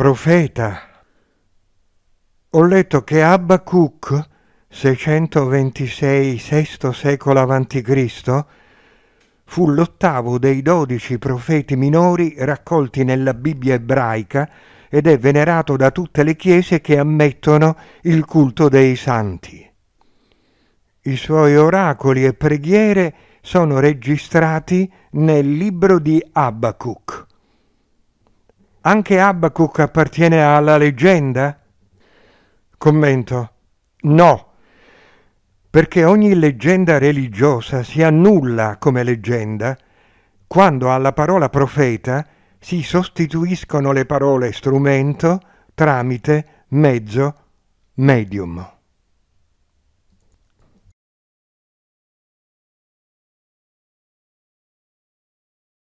profeta. Ho letto che Abacuc, 626 VI secolo a.C., fu l'ottavo dei dodici profeti minori raccolti nella Bibbia ebraica ed è venerato da tutte le chiese che ammettono il culto dei santi. I suoi oracoli e preghiere sono registrati nel libro di Abacuc. Anche Abacuc appartiene alla leggenda? Commento. No perché ogni leggenda religiosa si annulla come leggenda quando alla parola profeta si sostituiscono le parole strumento, tramite, mezzo, medium.